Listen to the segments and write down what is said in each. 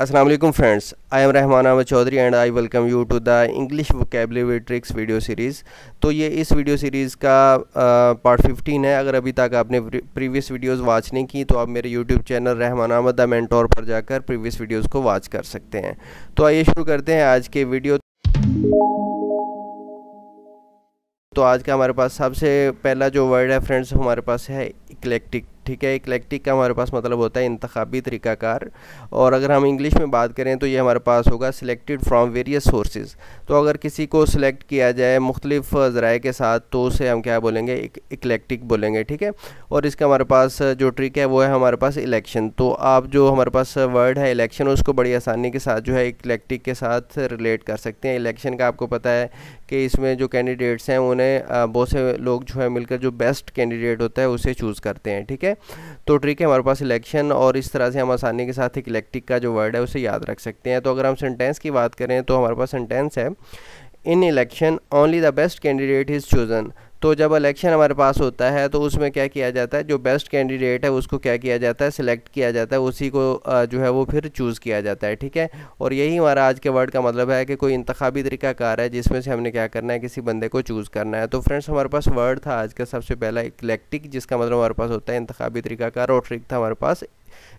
Assalamu friends I am am Ahmed Chaudhry and I welcome you to the English vocabulary tricks video series. तो ये इस video series का part fifteen है। अगर अभी तक आपने प्रीवियस वीडियोस वॉच नहीं की तो आप मेरे YouTube channel Rahman Ahmed the mentor पर जाकर प्रीवियस वीडियोस को वॉच कर सकते हैं। तो आइए शुरू करते हैं आज के वीडियो तो आज का हमारे पास सबसे पहला जो वर्ड है फ्रेंड्स हमारे पास है इक्लेक्टिक ठीक है इक्लेक्टिक का हमारे पास मतलब होता है इंतबी तरीक़ाकार। और अगर हम इंग्लिश में बात करें तो ये हमारे पास होगा सिलेक्टेड फ्राम वेरियस सोर्सेज तो अगर किसी को सिलेक्ट किया जाए मुख्तलिफ़ ज़राए के साथ तो उसे हम क्या बोलेंगे? इक्लेक्टिक बोलेंगे, ठीक है? और इसका हमारे पास जो ट्रिक है, वो है हमारे पास इलेक्शन तो आप जो हमारे पास वर्ड है इलेक्शन उसको बड़ी आसानी के साथ जो है इक्लेक्टिक के साथ रिलेट कर सकते हैं। इलेक्शन का आपको पता है कि इसमें जो कैंडिडेट्स हैं, उन्हें बहुत से लोग जो है मिलकर जो बेस्ट कैंडिडेट होता है, उसे चूज़ करते हैं, ठीक है? तो ट्रिक है हमारे पास इलेक्शन और इस तरह से हम आसानी के साथ इलेक्ट्रिक का जो वर्ड है, उसे याद रख सकते हैं। तो अगर हम सेंटेंस की बात करें तो हमारे पास सेंटेंस है in election only the best candidate is chosen तो जब इलेक्शन हमारे पास होता है तो उसमें क्या किया जाता है? जो बेस्ट कैंडिडेट है, उसको क्या किया जाता है? सिलेक्ट किया जाता है, उसी को जो है वो फिर चूज़ किया जाता है, ठीक है? और यही हमारा आज के वर्ड का मतलब है कि कोई इंतबी तरीक़ाकार है, जिसमें से हमने क्या करना है? किसी बंदे को चूज़ करना है। तो फ्रेंड्स हमारे पास वर्ड था आज का सबसे पहला इलेक्टिक जिसका मतलब हमारे पास होता है इंतबी तरीक़ाकार, और ट्रिक था हमारे पास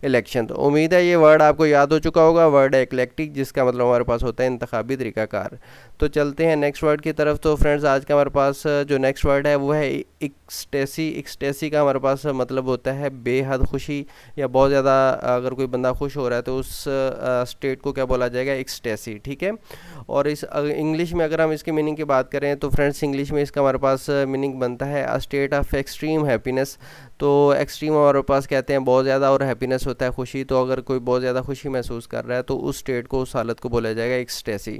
इलेक्शन। तो उम्मीद है ये वर्ड आपको याद हो चुका होगा। वर्ड है इक्लेक्टिक जिसका मतलब हमारे पास होता है इंतबी तरीक़ाकार। तो चलते हैं नेक्स्ट वर्ड की तरफ़। तो फ्रेंड्स आज का हमारे पास, जो नेक्स्ट वर्ड है, वो है एक्सटेसी एक्सटेसी का हमारे पास मतलब होता है बेहद खुशी, या बहुत ज़्यादा अगर कोई बंदा खुश हो रहा है तो उस स्टेट को क्या बोला जाएगा? एक्सटेसी ठीक है? और इस इंग्लिश में अगर हम इसकी मीनिंग की बात करें तो फ्रेंड्स इंग्लिश में इसका हमारे पास मीनिंग बनता है a state of extreme happiness तो एक्सट्रीम हमारे पास कहते हैं बहुत ज़्यादा और हैप्पीनेस होता है खुशी तो अगर कोई बहुत ज़्यादा खुशी महसूस कर रहा है तो उस स्टेट को, उस हालत को बोला जाएगा एक्सटेसी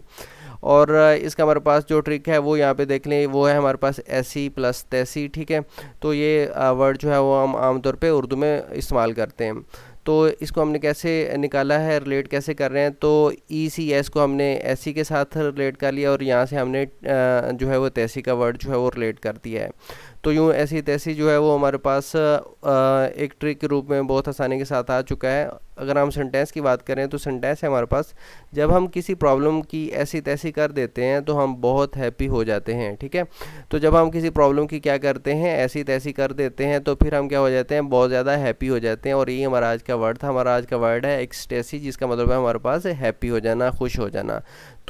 और इसका हमारे पास जो ट्रिक है, वो यहाँ पे देख लें, वो है हमारे पास ऐसी प्लस तैसी ठीक है? तो ये वर्ड जो है, वो हम आमतौर पर उर्दू में इस्तेमाल करते हैं. तो इसको हमने कैसे निकाला है रिलेट कैसे कर रहे हैं तो ई सी एस को हमने ऐसी के साथ रिलेट कर लिया और यहाँ से हमने जो है वो तैसी का वर्ड जो है, वो रिलेट कर दिया है. तो यूँ ऐसी तैसी जो है वो हमारे पास एक ट्रिक के रूप में बहुत आसानी के साथ आ चुका है। अगर हम सेंटेंस की बात करें तो सेंटेंस है हमारे पास, जब हम किसी प्रॉब्लम की ऐसी तैसी कर देते हैं तो हम बहुत हैप्पी हो जाते हैं, ठीक है? तो जब हम किसी प्रॉब्लम की क्या करते हैं, ऐसी तैसी कर देते हैं तो फिर हम क्या हो जाते हैं, बहुत ज़्यादा हैप्पी हो जाते हैं। और यही हमारा आज का वर्ड था, हमारा आज का वर्ड है एक्सटेसी जिसका मतलब है हमारे पास हैप्पी हो जाना, खुश हो जाना।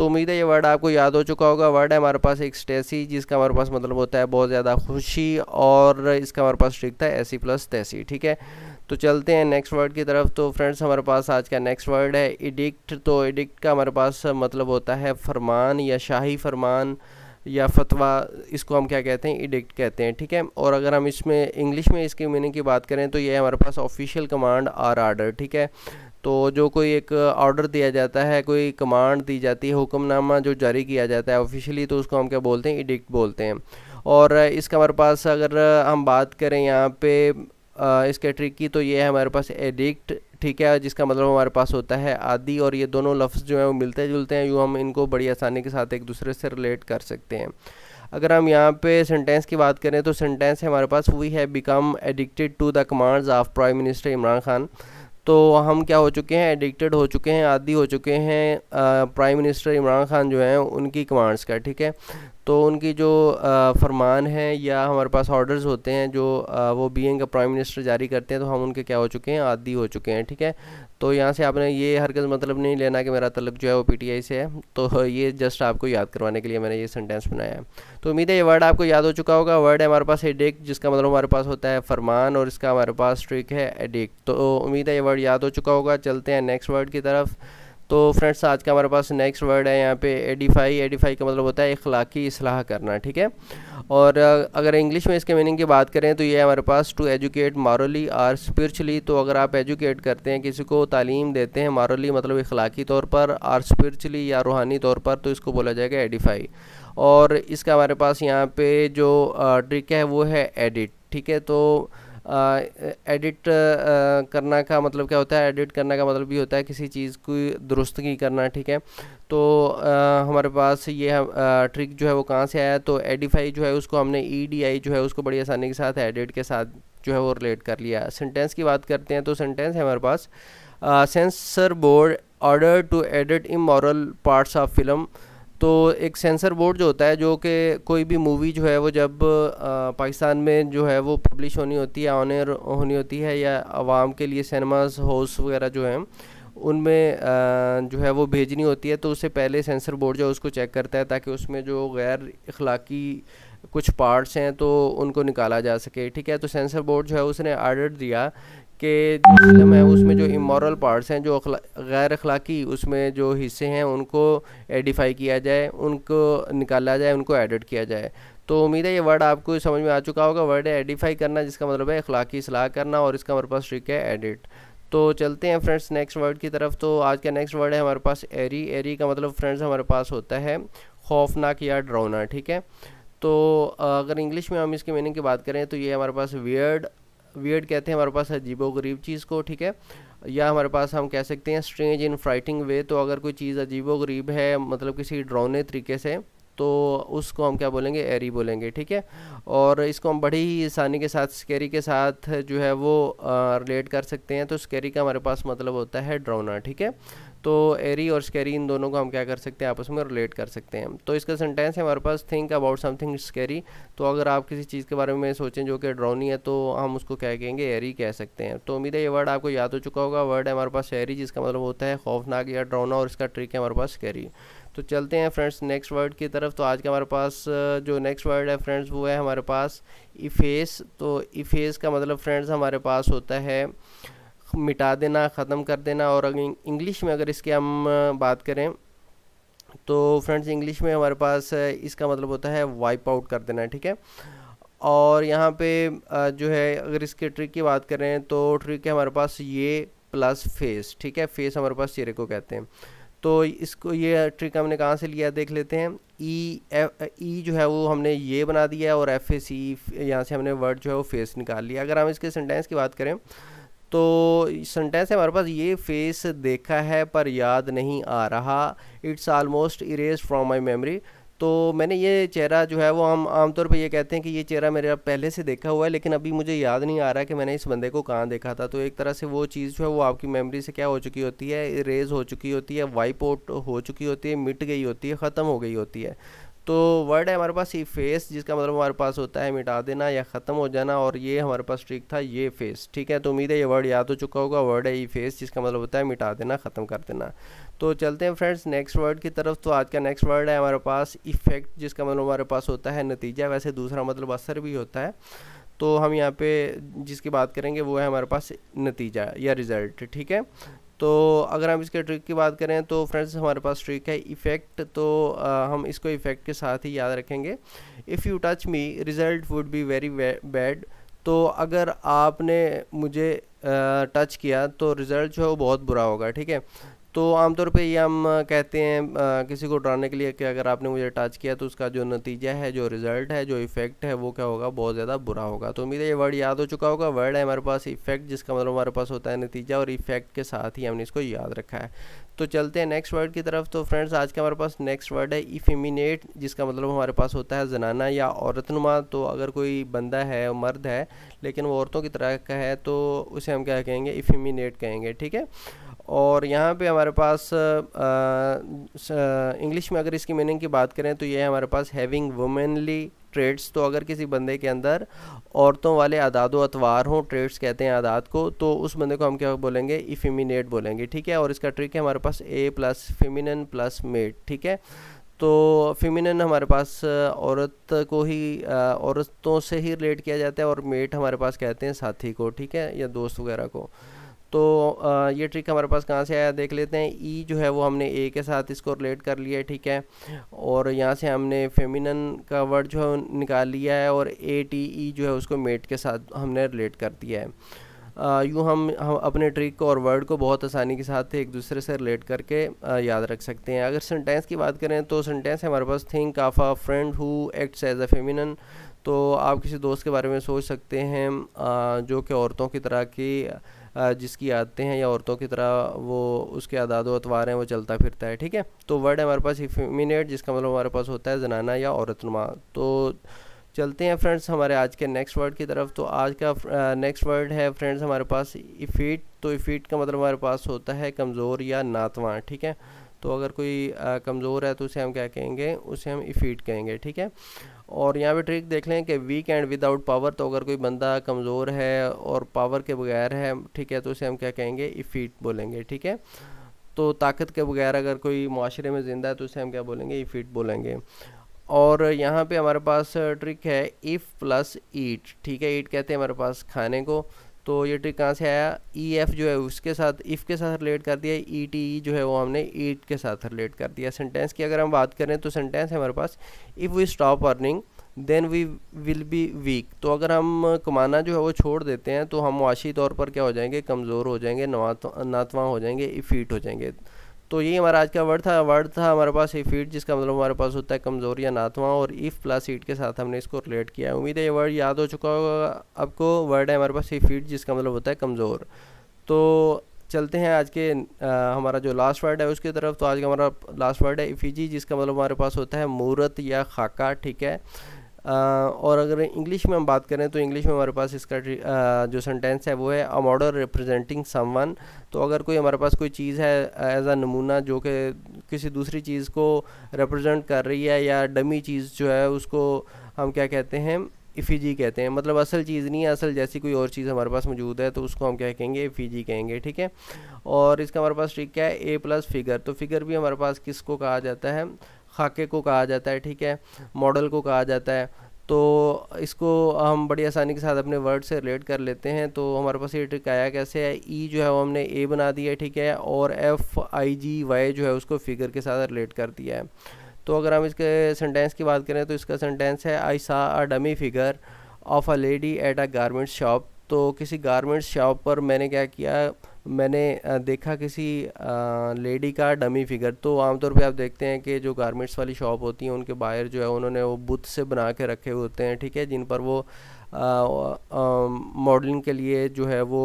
तो उम्मीद है ये वर्ड आपको याद हो चुका होगा। वर्ड है हमारे पास एक स्टेसी जिसका हमारे पास मतलब होता है बहुत ज़्यादा खुशी और इसका हमारे पास ट्रिक था ऐसी प्लस तैसी, ठीक है? तो चलते हैं नेक्स्ट वर्ड की तरफ़। तो फ्रेंड्स हमारे पास आज का नेक्स्ट वर्ड है इडिक्ट तो इडिक्ट का हमारे पास मतलब होता है फरमान या शाही फरमान या फतवा, इसको हम क्या कहते हैं? इडिक्ट कहते हैं, ठीक है? और अगर हम इसमें इंग्लिश में इसकी मीनिंग की बात करें तो ये हमारे पास ऑफिशियल कमांड आर आर्डर ठीक है? तो जो कोई एक ऑर्डर दिया जाता है, कोई कमांड दी जाती है, हुक्मनामा जो जारी किया जाता है ऑफिशियली तो उसको हम क्या बोलते हैं? इडिक्ट बोलते हैं। और इसका हमारे पास अगर हम बात करें यहाँ पे इसके ट्रिक की तो ये है हमारे पास एडिक्ट ठीक है? जिसका मतलब हमारे पास होता है आदि, और ये दोनों लफ्ज़ जो हैं, वो मिलते जुलते हैं, यूँ हम इनको बड़ी आसानी के साथ एक दूसरे से रिलेट कर सकते हैं। अगर हम यहाँ पे सेंटेंस की बात करें तो सेंटेंस हमारे पास वी है become addicted to the commands of prime minister Imran Khan तो हम क्या हो चुके हैं एडिक्टेड हो चुके हैं आदि हो चुके हैं प्राइम मिनिस्टर इमरान खान जो हैं उनकी कमांड्स का ठीक है? तो उनकी जो फरमान है या हमारे पास ऑर्डर्स होते हैं जो आ, वो बीइंग का प्राइम मिनिस्टर जारी करते हैं तो हम उनके क्या हो चुके हैं आदि हो चुके हैं ठीक है? तो यहाँ से आपने ये हरकत मतलब नहीं लेना कि मेरा तलब जो है वो पीटीआई से है। तो ये जस्ट आपको याद करवाने के लिए मैंने ये सेंटेंस बनाया है। तो उम्मीद है ये वर्ड आपको याद हो चुका होगा। वर्ड है हमारे पास एडिक्ट जिसका मतलब हमारे पास होता है फरमान और इसका हमारे पास ट्रिक है एडिक्ट तो उम्मीद है ये वर्ड याद हो चुका होगा। चलते हैं नेक्स्ट वर्ड की तरफ़। तो फ्रेंड्स, आज का हमारे पास नेक्स्ट वर्ड है, यहाँ पे एडिफाई एडिफाई का मतलब होता है इखलाकी असलाह करना, ठीक है? और अगर इंग्लिश में इसके मीनिंग की बात करें तो ये हमारे पास टू एजुकेट मॉरली और स्पिरिचुअली तो अगर आप एजुकेट करते हैं, किसी को तालीम देते हैं मॉरली मतलब इखलाकी तौर पर और स्पिरिचुअली या रूहानी तौर पर तो इसको बोला जाएगा एडिफाई और इसका हमारे पास यहाँ पे जो ट्रिक है, वो है एडिट ठीक है? तो एडिट करना का मतलब क्या होता है? एडिट करने का मतलब भी होता है किसी चीज़ की दुरुस्तगी करना ठीक है? तो आ, हमारे पास ये ट्रिक जो है वो कहाँ से आया? तो एडिफाई जो है उसको हमने ई डी आई जो है उसको बड़ी आसानी के साथ एडिट के साथ जो है वो रिलेट कर लिया। सेंटेंस की बात करते हैं तो सेंटेंस है हमारे पास censor board order to edit immoral parts of film तो एक सेंसर बोर्ड जो होता है, जो कि कोई भी मूवी जो है, वो जब पाकिस्तान में जो है, वो पब्लिश होनी होती है ऑनर होनी होती है, या आवाम के लिए सिनेमाज हाउस वगैरह जो हैं, उनमें जो है, वो भेजनी होती है तो उससे पहले सेंसर बोर्ड जो है, उसको चेक करता है, ताकि उसमें जो गैर अखलाकी कुछ पार्ट्स हैं तो उनको निकाला जा सके, ठीक है? तो सेंसर बोर्ड जो है उसने आर्डर दिया कि फ़िल्म है उसमें जो इमोरल पार्ट्स हैं, जो गैर अखलाकी उसमें जो हिस्से हैं, उनको एडिफाई किया जाए, उनको निकाला जाए, उनको एडिट किया जाए। तो उम्मीद है ये वर्ड आपको समझ में आ चुका होगा। वर्ड है एडिफाई करना, जिसका मतलब है अखलाकी असलाह करना और इसका हमारे पास ट्रिक है एडिट तो चलते हैं फ्रेंड्स नेक्स्ट वर्ड की तरफ़। तो आज का नेक्स्ट वर्ड है हमारे पास एरी एरी का मतलब फ्रेंड्स हमारे पास होता है खौफनाक या ड्रोना ठीक है? तो अगर इंग्लिश में हम इसके मीनिंग की बात करें तो ये हमारे पास वियर्ड वियर्ड कहते हैं, हमारे पास अजीबो गरीब चीज़ को, ठीक है? या हमारे पास हम कह सकते हैं स्ट्रेंज इन फ्राइटिंग वे तो अगर कोई चीज़ अजीबो गरीब है मतलब किसी ड्रोने तरीके से तो उसको हम क्या बोलेंगे? एरी बोलेंगे, ठीक है? और इसको हम बड़ी ही आसानी के साथ स्केरी के साथ जो है वो रिलेट कर सकते हैं तो स्केरी का हमारे पास मतलब होता है ड्रोना ठीक है? तो एरी और स्केरी इन दोनों को हम क्या कर सकते हैं, आपस में रिलेट कर सकते हैं। तो इसका सेंटेंस है, हमारे पास थिंक अबाउट समथिंग स्केरी तो अगर आप किसी चीज़ के बारे में सोचें जो कि ड्रोनी है तो हम उसको क्या कहेंगे? एरी कह सकते हैं। तो उम्मीद है ये वर्ड आपको याद हो चुका होगा। वर्ड है हमारे पास एरी जिसका मतलब होता है खौफनाक या ड्रोना और इसका ट्रिक है हमारे पास स्केरी तो चलते हैं फ्रेंड्स नेक्स्ट वर्ड की तरफ़। तो आज का हमारे पास, जो नेक्स्ट वर्ड है फ्रेंड्स वो है हमारे पास इफेस तो इफेस का मतलब फ्रेंड्स हमारे पास होता है मिटा देना, ख़त्म कर देना। और अगर इंग्लिश में अगर इसकी हम बात करें तो फ्रेंड्स, इंग्लिश में हमारे पास इसका मतलब होता है वाइप आउट कर देना, ठीक है? और यहाँ पे जो है, अगर इसके ट्रिक की बात करें तो ट्रिक है हमारे पास ये प्लस फेस, ठीक है? फेस हमारे पास चेहरे को कहते हैं। तो इसको, ये ट्रिक हमने कहाँ से लिया, देख लेते हैं। ई एफ़ ई जो है, वो हमने ये बना दिया और एफ़ ए सी, यहाँ से हमने वर्ड जो है, वो फेस निकाल लिया। अगर हम इसके सेंटेंस की बात करें तो सेंटेंस है हमारे पास ये फेस देखा है, पर याद नहीं आ रहा। It's almost erase from my memory तो मैंने ये चेहरा जो है, वो हम आमतौर पे ये कहते हैं कि ये चेहरा मेरे पहले से देखा हुआ है, लेकिन अभी मुझे याद नहीं आ रहा कि मैंने इस बंदे को कहाँ देखा था। तो एक तरह से वो चीज़ जो है, वो आपकी मेमोरी से क्या हो चुकी होती है? इरेज हो चुकी होती है वाइप आउट हो चुकी होती है, मिट गई होती है, ख़त्म हो गई होती है। तो वर्ड है हमारे पास, ये फेस जिसका मतलब हमारे पास होता है, मिटा देना या ख़त्म हो जाना, और ये हमारे पास ट्रिक था, ये फेस ठीक है? तो उम्मीद है ये वर्ड याद हो चुका होगा। वर्ड है ई फेस जिसका मतलब होता है मिटा देना, ख़त्म कर देना। तो चलते हैं फ्रेंड्स नेक्स्ट वर्ड की तरफ़। तो आज का नेक्स्ट वर्ड है हमारे पास इफ़ेक्ट जिसका मतलब हमारे पास होता है नतीजा। वैसे दूसरा मतलब असर भी होता है। तो हम यहाँ पे जिसकी बात करेंगे, वो है हमारे पास नतीजा या रिज़ल्ट ठीक है? तो अगर हम इसके ट्रिक की बात करें तो फ्रेंड्स हमारे पास ट्रिक है इफ़ेक्ट तो आ, हम इसको इफ़ेक्ट के साथ ही याद रखेंगे। If you touch me result would be very bad तो अगर आपने मुझे टच किया तो रिज़ल्ट जो है वो बहुत बुरा होगा ठीक है? तो आमतौर पे ये हम कहते हैं आ, किसी को डराने के लिए कि अगर आपने मुझे टच किया तो उसका जो नतीजा है जो रिज़ल्ट है जो इफ़ेक्ट है वो क्या होगा? बहुत ज़्यादा बुरा होगा। तो उम्मीद है ये वर्ड याद हो चुका होगा। वर्ड है हमारे पास इफ़ेक्ट जिसका मतलब हमारे पास होता है नतीजा और इफ़ेक्ट के साथ ही हमने इसको याद रखा है। तो चलते हैं नेक्स्ट वर्ड की तरफ़। तो फ्रेंड्स आज का हमारे पास नेक्स्ट वर्ड है इफिमिनेट जिसका मतलब हमारे पास होता है जनाना या औरतनुमा। तो अगर कोई बंदा है मर्द है लेकिन वो औरतों की तरह का है तो उसे हम क्या कहेंगे? इफिमिनेट कहेंगे ठीक है? और यहाँ पे हमारे पास इंग्लिश में अगर इसकी मीनिंग की बात करें तो ये हमारे पास हैविंग वुमेनली ट्रेड्स। तो अगर किसी बंदे के अंदर औरतों वाले अदाद अतवार हों, ट्रेड्स कहते हैं आदात को तो उस बंदे को हम क्या बोलेंगे? इफिमिनेट बोलेंगे, ठीक है? और इसका ट्रिक है हमारे पास a plus feminine plus mate ठीक है? तो फेमिनन हमारे पास औरत को ही औरतों से ही रिलेट किया जाता है और मेट हमारे पास कहते हैं साथी को, ठीक है? या दोस्त वगैरह को। तो ये ट्रिक हमारे पास कहाँ से आया देख लेते हैं। ई e जो है वो हमने ए के साथ इसको रिलेट कर लिया है ठीक है? और यहाँ से हमने फेमिनन का वर्ड जो है निकाल लिया है और ए टी ई जो है उसको मेट के साथ हमने रिलेट कर दिया है। यूँ हम हम अपने ट्रिक को और वर्ड को बहुत आसानी के साथ एक दूसरे से रिलेट करके आ, याद रख सकते हैं। अगर सेंटेंस की बात करें तो सेंटेंस हमारे पास think of a friend who acts as a feminine तो आप किसी दोस्त के बारे में सोच सकते हैं आ, जो कि औरतों की तरह की जिसकी आदतें हैं या औरतों की तरह वो उसके आदाद अतवार हैं, वो चलता फिरता है, ठीक है? तो वर्ड है हमारे पास इफिमिनेट जिसका मतलब हमारे पास होता है जनाना या औरतनुमा। तो चलते हैं फ्रेंड्स हमारे आज के नेक्स्ट वर्ड की तरफ़। तो आज का नेक्स्ट वर्ड है फ्रेंड्स हमारे पास इफ़ीट तो इफ़ीट का मतलब हमारे पास होता है कमज़ोर या नातवा, ठीक है? तो अगर कोई कमज़ोर है तो उसे हम क्या कहेंगे? उसे हम इफ़ीट कहेंगे, ठीक है? और यहाँ पे ट्रिक देख लें कि वीक एंड विदाउट पावर तो अगर कोई बंदा कमज़ोर है और पावर के बगैर है, ठीक है तो उसे हम क्या कहेंगे? इफ़ीट बोलेंगे, ठीक है? तो ताकत के बगैर अगर कोई माशरे में ज़िंदा है तो उसे हम क्या बोलेंगे? इफ़ीट बोलेंगे। और यहाँ पे हमारे पास ट्रिक है इफ़ प्लस ईट ठीक है? ईट कहते हैं हमारे पास खाने को। तो ये ट्रिक कहाँ से आया? ई एफ़ जो है उसके साथ इफ़ के साथ रिलेट कर दिया ई टी ई जो है वो हमने ईट के साथ रिलेट कर दिया। सेंटेंस की अगर हम बात करें तो सेंटेंस है हमारे पास if we stop earning then we will be weak तो अगर हम कमाना जो है वो छोड़ देते हैं तो हम मुआशी तौर पर क्या हो जाएँगे? कमज़ोर हो जाएँगे नवा नातवा हो जाएँगे इफ़ीट हो जाएँगे। तो ये हमारा आज का वर्ड था। वर्ड था हमारे पास ए फीट जिसका मतलब हमारे पास होता है कमज़ोर या नातवा और इफ़ प्लस ईट के साथ हमने इसको रिलेट किया उम्मीद है ये वर्ड याद हो चुका होगा। आपको वर्ड है हमारे पास ए फीट जिसका मतलब होता है कमज़ोर। तो चलते हैं आज के आ, हमारा जो लास्ट वर्ड है उसकी तरफ़। तो आज का हमारा लास्ट वर्ड है इफ़ीजी जिसका मतलब हमारे पास होता है मूर्त या खाका ठीक है? और अगर इंग्लिश में हम बात करें तो इंग्लिश में हमारे पास इसका जो सेंटेंस है वो है अ मॉडल रिप्रेजेंटिंग समवन तो अगर कोई हमारे पास कोई चीज़ है एज अ नमूना जो कि किसी दूसरी चीज़ को रिप्रेजेंट कर रही है या डमी चीज़ जो है उसको हम क्या कहते हैं इफ़ीजी कहते हैं। मतलब असल चीज़ नहीं है, असल जैसी कोई और चीज़ हमारे पास मौजूद है तो उसको हम क्या कहेंगे इफ़ीजी कहेंगे, ठीक है? और इसका हमारे पास ट्रिक क्या है ए प्लस फिगर तो फिगर भी हमारे पास किसको कहा जाता है? खाके को कहा जाता है, ठीक है? मॉडल को कहा जाता है। तो इसको हम बड़ी आसानी के साथ अपने वर्ड से रिलेट कर लेते हैं। तो हमारे पास ये ट्रिक आया कैसे है? ई e जो है वो हमने ए बना दिया है, ठीक है? और एफ़ आई जी वाई जो है उसको फिगर के साथ रिलेट कर दिया है। तो अगर हम इसके सेंटेंस की बात करें तो इसका सेंटेंस है I saw a dummy figure of a lady at a garments shop तो किसी गारमेंट्स शॉप पर मैंने क्या किया? मैंने देखा किसी लेडी का डमी फिगर तो आमतौर पे आप देखते हैं कि जो गारमेंट्स वाली शॉप होती हैं, उनके बाहर जो है उन्होंने वो बुत से बना के रखे होते हैं, ठीक है, जिन पर वो मॉडलिंग के लिए जो है वो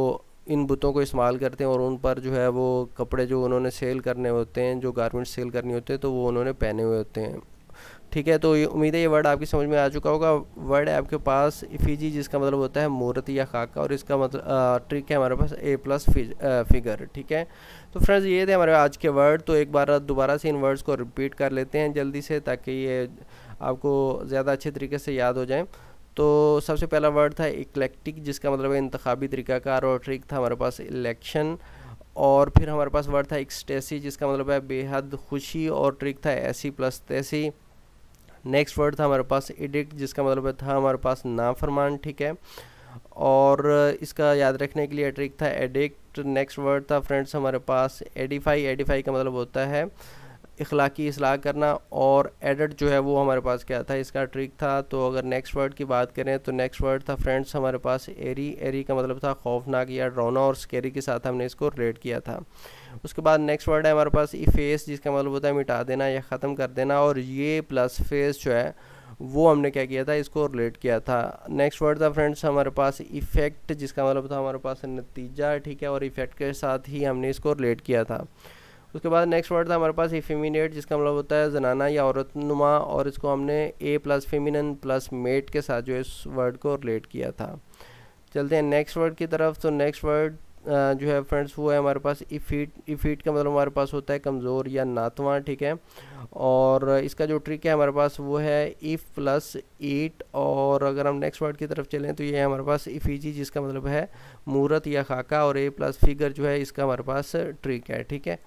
इन बुतों को इस्तेमाल करते हैं और उन पर जो है वो कपड़े जो उन्होंने सेल करने होते हैं, जो गारमेंट्स सेल करनी होते हैं तो वो उन्होंने पहने हुए होते हैं। ठीक है तो ये उम्मीद है ये वर्ड आपकी समझ में आ चुका होगा। वर्ड है आपके पास इफ़ीजी जिसका मतलब होता है मूर्ति या खाका और इसका मतलब ट्रिक है हमारे पास ए प्लस फिगर ठीक है? तो फ्रेंड्स ये थे हमारे आज के वर्ड तो एक बार दोबारा से इन वर्ड्स को रिपीट कर लेते हैं जल्दी से, ताकि ये आपको ज़्यादा अच्छे तरीके से याद हो जाए। तो सबसे पहला वर्ड था इक्लेक्टिक जिसका मतलब है इंतबी तरीक़ाकार, और ट्रिक था हमारे पास इलेक्शन और फिर हमारे पास वर्ड था एक्सटेसी जिसका मतलब है बेहद खुशी, और ट्रिक था ऐसी प्लस तैसी नेक्स्ट वर्ड था हमारे पास एडिक्ट जिसका मतलब था हमारे पास ना फरमान ठीक है? और इसका याद रखने के लिए ट्रिक था एडिक्ट नेक्स्ट वर्ड था फ्रेंड्स हमारे पास एडिफाई एडिफाई का मतलब होता है इखलाकी असलाह करना और एडिट जो है वो हमारे पास क्या था? इसका ट्रिक था तो अगर नेक्स्ट वर्ड की बात करें तो नेक्स्ट वर्ड था फ्रेंड्स हमारे पास एरी एरी का मतलब था खौफनाक या ड्रोना और स्केरी के साथ हमने इसको रिलेट किया था। उसके बाद नेक्स्ट वर्ड है हमारे पास ई फेस जिसका मतलब होता है मिटा देना या ख़त्म कर देना, और ये प्लस फेस जो है, वो हमने क्या किया था? इसको रिलेट किया था। नेक्स्ट वर्ड था फ्रेंड्स हमारे पास इफ़ेक्ट जिसका मतलब था हमारे पास नतीजा, ठीक है, और इफ़ेक्ट के साथ ही हमने इसको रिलेट किया था। उसके बाद नेक्स्ट वर्ड था हमारे पास इफेमिनेट जिसका मतलब होता है जनाना या औरत नुमा और इसको हमने a plus feminine plus mate के साथ जो है इस वर्ड को रिलेट किया था। चलते हैं नेक्स्ट वर्ड की तरफ़। तो नेक्स्ट वर्ड जो है फ्रेंड्स वो है हमारे पास इफ़ीट इफ़ीट का मतलब हमारे पास होता है कमज़ोर या नातवा, ठीक है? और इसका जो ट्रिक है हमारे पास वो है इफ़ प्लस ईट और अगर हम नेक्स्ट वर्ड की तरफ़ चलें तो ये है हमारे पास इफ़ीजी जिसका मतलब है मूरत या खाका, और ए प्लस फिगर जो है इसका हमारे पास ट्रिक है, ठीक है?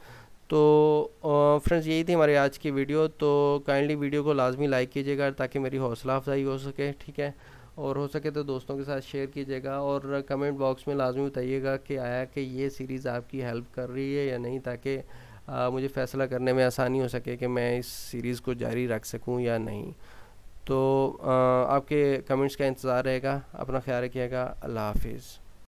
तो फ्रेंड्स यही थी हमारी आज की वीडियो तो काइंडली वीडियो को लाजमी लाइक कीजिएगा ताकि मेरी हौसला अफजाई हो सके ठीक है? और हो सके तो दोस्तों के साथ शेयर कीजिएगा और कमेंट बॉक्स में लाजमी बताइएगा कि आया कि ये सीरीज़ आपकी हेल्प कर रही है या नहीं ताकि मुझे फ़ैसला करने में आसानी हो सके कि मैं इस सीरीज़ को जारी रख सकूँ या नहीं। तो आ, आपके कमेंट्स का इंतज़ार रहेगा। अपना ख्याल रखिएगा। अल्लाह हाफिज़।